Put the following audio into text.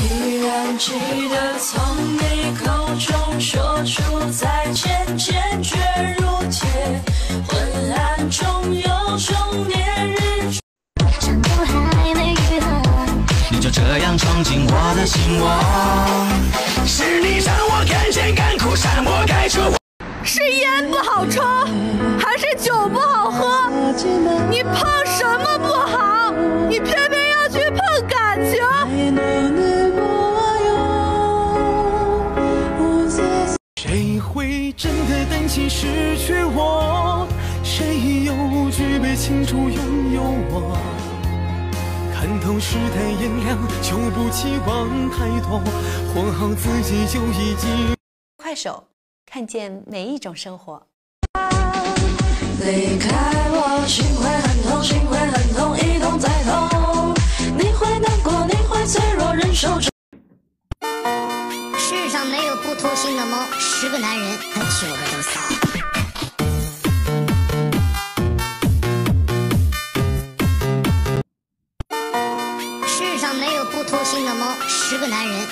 依然记得从你口中说出再见，坚决如铁。昏暗中有种烈日。伤口还没愈合，你就这样闯进我的心窝。是你让我看见干枯沙漠盖住我。是烟不好抽，还是酒不好喝？你碰什么不好？你偏偏要去碰感情？谁会真的担心失去我？谁又具备清楚拥有我？看透世态炎凉，就不期望太多，活好自己就已经。快手，看见每一种生活。世上没有不偷腥的猫，十个男人九个都骚。世上没有不偷腥的猫，十个男人